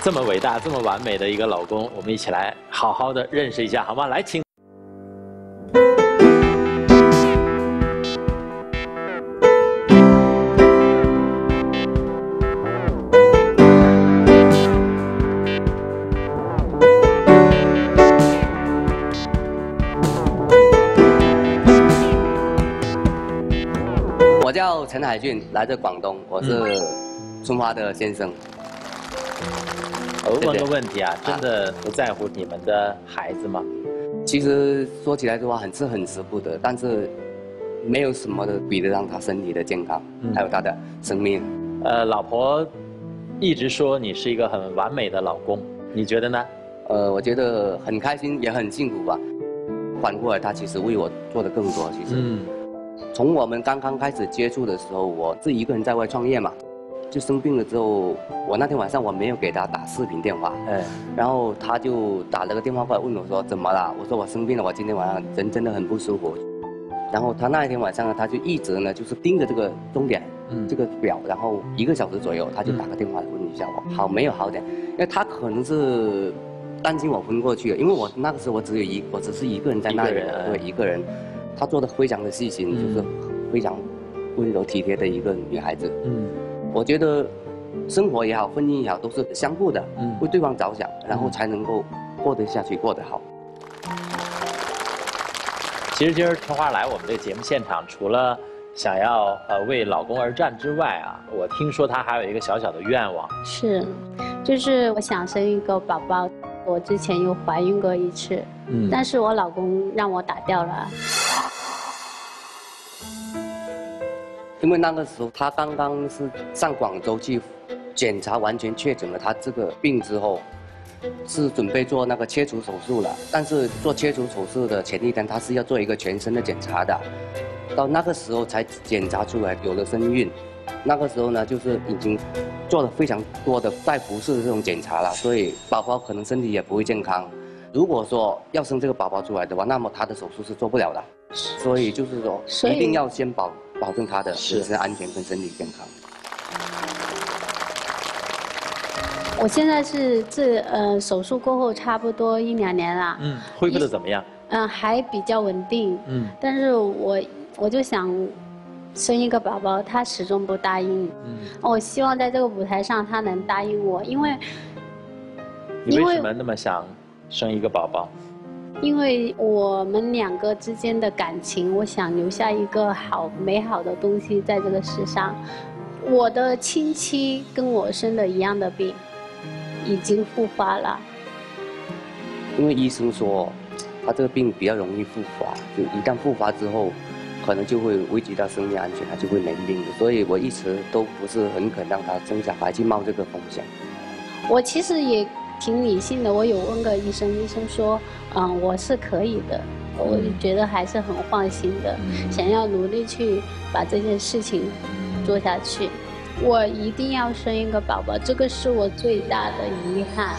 这么伟大、这么完美的一个老公，我们一起来好好的认识一下，好吗？来，请。我叫陈海俊，来自广东，我是春花的先生。我问个问题啊，真的不在乎你们的孩子吗？其实说起来的话，很是很舍不得，但是没有什么的比得上他身体的健康，还有他的生命。呃，老婆一直说你是一个很完美的老公，你觉得呢？呃，我觉得很开心，也很幸福吧。反过来，他其实为我做的更多，其实。嗯。从我们刚刚开始接触的时候，我自己一个人在外创业嘛，就生病了之后，我那天晚上我没有给他打视频电话，哎，然后他就打了个电话过来问我说怎么了？我说我生病了，我今天晚上人真的很不舒服。然后他那一天晚上呢，他就一直呢就是盯着这个钟点，这个表，然后一个小时左右他就打个电话问一下我好没有好点，因为他可能是担心我昏过去了，因为我那个时候我只有一我只是一个人在那里，对一个人。他做的非常的细心，就是非常温柔体贴的一个女孩子。嗯，我觉得生活也好，婚姻也好，都是相互的，为对方着想，然后才能够过得下去，过得好。其实今儿春花来我们这个节目现场，除了想要呃为老公而战之外啊，我听说她还有一个小小的愿望。是，就是我想生一个宝宝。我之前又怀孕过一次，嗯，但是我老公让我打掉了。因为那个时候他刚刚是上广州去检查，完全确诊了他这个病之后，是准备做那个切除手术了。但是做切除手术的前一天，他是要做一个全身的检查的，到那个时候才检查出来有了身孕。那个时候呢，就是已经做了非常多的带辐射的这种检查了，所以宝宝可能身体也不会健康。如果说要生这个宝宝出来的话，那么他的手术是做不了的。所以就是说，一定要先保。保证他的人身安全跟身体健康。我现在是这呃手术过后差不多一两年了。嗯，恢复的怎么样？嗯，还比较稳定。嗯，但是我我就想生一个宝宝，他始终不答应。嗯，我希望在这个舞台上他能答应我，因为你为什么那么想生一个宝宝？因为我们两个之间的感情，我想留下一个好美好的东西在这个世上。我的亲戚跟我生的一样的病，已经复发了。因为医生说，他这个病比较容易复发，就一旦复发之后，可能就会危及到生命安全，他就会没命的。所以我一直都不是很肯让他生小孩去冒这个风险。我其实也。挺理性的，我有问过医生，医生说，嗯，我是可以的，我就觉得还是很放心的，想要努力去把这件事情做下去，我一定要生一个宝宝，这个是我最大的遗憾。